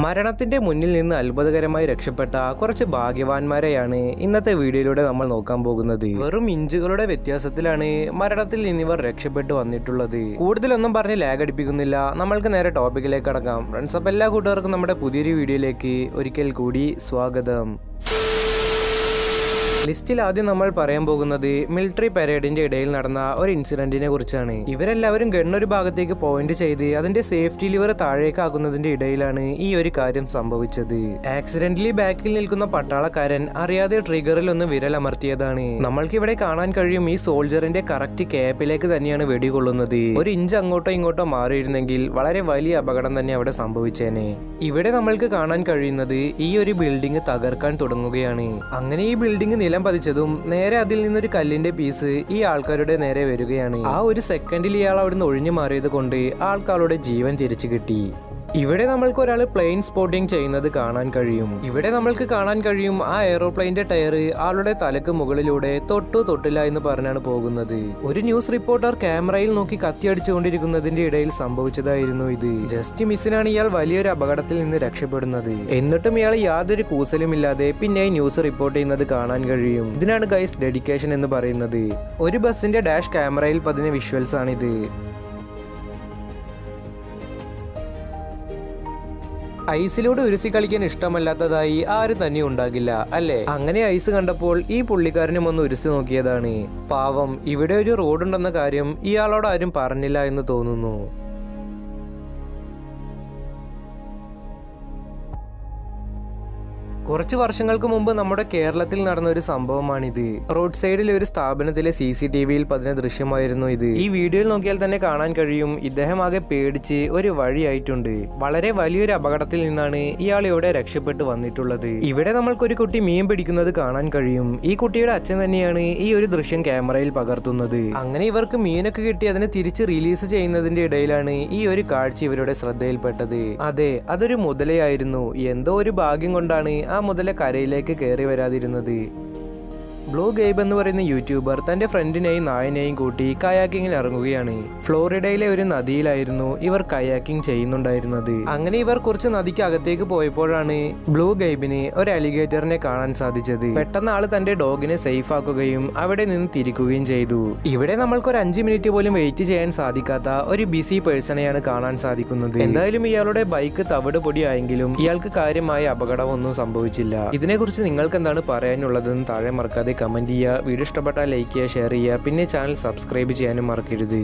മരണത്തിന്റെ മുന്നിൽ നിന്ന് അത്ഭുതകരമായി രക്ഷപ്പെട്ട കുറച്ച് ഭാഗ്യവാന്മാരെയാണ് ഇന്നത്തെ വീഡിയോയിലൂടെ നമ്മൾ നോക്കാൻ പോകുന്നത്. വെറും ഇഞ്ചുകളുടെ വ്യത്യാസത്തിലാണ് മരണത്തിൽ നിന്നിവർ രക്ഷപ്പെട്ടു വന്നിട്ടുള്ളത്. കൂടുതലൊന്നും പറഞ്ഞ് ലാഗ് അടിപ്പിക്കുന്നില്ല. നമ്മൾക്ക് നേരെ ടോപ്പിക്കിലേക്ക് അടക്കാം ഫ്രണ്ട്സ് അപ്പം എല്ലാ കൂട്ടുകാർക്കും നമ്മുടെ പുതിയൊരു വീഡിയോയിലേക്ക് ഒരിക്കൽ കൂടി സ്വാഗതം. ലിസ്റ്റിൽ ആദ്യം നമ്മൾ പറയാൻ പോകുന്നത് മിലിറ്ററി പരേഡിന്റെ ഇടയിൽ നടന്ന ഒരു ഇൻസിഡന്റിനെ കുറിച്ചാണ്. ഇവരെല്ലാവരും ഗണ്ണൊരു ഭാഗത്തേക്ക് പോയിന്റ് ചെയ്ത് അതിന്റെ സേഫ്റ്റി ലിവർ താഴേക്കാക്കുന്നതിന്റെ ഇടയിലാണ് ഈ ഒരു കാര്യം സംഭവിച്ചത്. ആക്സിഡന്റലി ബാക്കിൽ നിൽക്കുന്ന പട്ടാളക്കാരൻ അറിയാതെ ട്രിഗറിൽ ഒന്ന് വിരലമർത്തിയതാണ്. നമ്മൾക്ക് ഇവിടെ കാണാൻ കഴിയും ഈ സോൾജറിന്റെ കറക്റ്റ് ക്യാപ്പിലേക്ക് തന്നെയാണ് വെടികൊള്ളുന്നത്. ഒരു ഇഞ്ച് അങ്ങോട്ടോ ഇങ്ങോട്ടോ മാറിയിരുന്നെങ്കിൽ വളരെ വലിയ അപകടം തന്നെ അവിടെ സംഭവിച്ചേനെ. ഇവിടെ നമ്മൾക്ക് കാണാൻ കഴിയുന്നത് ഈ ഒരു ബിൽഡിംഗ് തകർക്കാൻ തുടങ്ങുകയാണ്. അങ്ങനെ ഈ ബിൽഡിംഗ് നിലം പതിച്ചതും നേരെ അതിൽ നിന്നൊരു കല്ലിന്റെ പീസ് ഈ ആൾക്കാരുടെ നേരെ വരികയാണ്. ആ ഒരു സെക്കൻഡിൽ ഇയാൾ അവിടുന്ന് ഒഴിഞ്ഞു മാറിയത് കൊണ്ട് ആൾക്കാരുടെ ജീവൻ തിരിച്ചു കിട്ടി. ഇവിടെ നമ്മൾക്ക് ഒരാൾ പ്ലെയിൻ സ്പോട്ടിംഗ് ചെയ്യുന്നത് കാണാൻ കഴിയും. ഇവിടെ നമ്മൾക്ക് കാണാൻ കഴിയും ആ എയ്റോപ്ലെയിന്റെ ടയർ ആളുടെ തലക്ക് മുകളിലൂടെ തൊട്ടു തൊട്ടില്ല എന്ന് പറഞ്ഞാണ് പോകുന്നത്. ഒരു ന്യൂസ് റിപ്പോർട്ടർ ക്യാമറയിൽ നോക്കി കത്തിയടിച്ചുകൊണ്ടിരിക്കുന്നതിന്റെ ഇടയിൽ സംഭവിച്ചതായിരുന്നു ഇത്. ജസ്റ്റ് മിസ്സിനാണ് ഇയാൾ വലിയൊരു അപകടത്തിൽ നിന്ന് രക്ഷപ്പെടുന്നത്. എന്നിട്ടും ഇയാൾ യാതൊരു കൂസലുമില്ലാതെ പിന്നെ ന്യൂസ് റിപ്പോർട്ട് ചെയ്യുന്നത് കാണാൻ കഴിയും. ഇതിനാണ് ഗൈസ് ഡെഡിക്കേഷൻ എന്ന് പറയുന്നത്. ഒരു ബസിന്റെ ഡാഷ് ക്യാമറയിൽ പതിഞ്ഞ വിഷ്വൽസ് ആണിത്. ഐസിലൂടെ ഉരുസി കളിക്കാൻ ഇഷ്ടമല്ലാത്തതായി ആരും തന്നെ ഉണ്ടാകില്ല അല്ലേ? അങ്ങനെ ഐസ് കണ്ടപ്പോൾ ഈ പുള്ളിക്കാരനും ഒന്ന് ഉരുസി നോക്കിയതാണ്. പാവം ഇവിടെ ഒരു റോഡുണ്ടെന്ന കാര്യം ഇയാളോട് ആരും പറഞ്ഞില്ല എന്ന് തോന്നുന്നു. കുറച്ച് വർഷങ്ങൾക്ക് മുമ്പ് നമ്മുടെ കേരളത്തിൽ നടന്ന ഒരു സംഭവമാണിത്. റോഡ് സൈഡിലെ ഒരു സ്ഥാപനത്തിലെ സി സി ടി വിയിൽ പതിന ദൃശ്യമായിരുന്നു ഇത്. ഈ വീഡിയോയിൽ നോക്കിയാൽ തന്നെ കാണാൻ കഴിയും ഇദ്ദേഹം ആകെ പേടിച്ച് ഒരു വഴിയായിട്ടുണ്ട്. വളരെ വലിയൊരു അപകടത്തിൽ നിന്നാണ് ഇയാൾ ഇവിടെ രക്ഷപ്പെട്ടു വന്നിട്ടുള്ളത്. ഇവിടെ നമ്മൾക്കൊരു കുട്ടി മീൻ പിടിക്കുന്നത് കാണാൻ കഴിയും. ഈ കുട്ടിയുടെ അച്ഛൻ തന്നെയാണ് ഈ ഒരു ദൃശ്യം ക്യാമറയിൽ പകർത്തുന്നത്. അങ്ങനെ ഇവർക്ക് മീനൊക്കെ കിട്ടി അതിനെ തിരിച്ച് റിലീസ് ചെയ്യുന്നതിന്റെ ഇടയിലാണ് ഈ ഒരു കാഴ്ച ഇവരുടെ ശ്രദ്ധയിൽപ്പെട്ടത്. അതെ അതൊരു മുതലയായിരുന്നു. എന്തോ ഒരു ഭാഗ്യം കൊണ്ടാണ് ആ മുതല കരയിലേക്ക് കയറി വരാതിരുന്നത്. ബ്ലൂ ഗെയ്ബ് എന്ന് പറയുന്ന യൂട്യൂബർ തന്റെ ഫ്രണ്ടിനെയും നായനെയും കൂട്ടി കയാക്കിങ്ങിൽ ഇറങ്ങുകയാണ്. ഫ്ലോറിഡയിലെ ഒരു നദിയിലായിരുന്നു ഇവർ കയാക്കിംഗ് ചെയ്യുന്നുണ്ടായിരുന്നത്. അങ്ങനെ ഇവർ കുറച്ച് നദിക്ക് അകത്തേക്ക് പോയപ്പോഴാണ് ബ്ലൂ ഗെയ്ബിന് ഒരു അലിഗേറ്ററിനെ കാണാൻ സാധിച്ചത്. പെട്ടെന്ന് ആൾ തന്റെ ഡോഗിനെ സേഫ് ആക്കുകയും അവിടെ നിന്ന് തിരിക്കുകയും ചെയ്തു. ഇവിടെ നമ്മൾക്ക് ഒരു അഞ്ച് മിനിറ്റ് പോലും വെയിറ്റ് ചെയ്യാൻ സാധിക്കാത്ത ഒരു ബിസി പേഴ്സണെയാണ് കാണാൻ സാധിക്കുന്നത്. എന്തായാലും ഇയാളുടെ ബൈക്ക് തവിട് പൊടിയായെങ്കിലും ഇയാൾക്ക് കാര്യമായ അപകടമൊന്നും സംഭവിച്ചില്ല. ഇതിനെക്കുറിച്ച് നിങ്ങൾക്ക് എന്താണ് പറയാനുള്ളതെന്ന് താഴെ മറക്കാതെ കമന്റ് ചെയ്യുക. വീഡിയോ ഇഷ്ടപ്പെട്ടാൽ ലൈക്ക് ചെയ്യുക ഷെയർ ചെയ്യുക. പിന്നെ ചാനൽ സബ്സ്ക്രൈബ് ചെയ്യാനും മറക്കരുത്.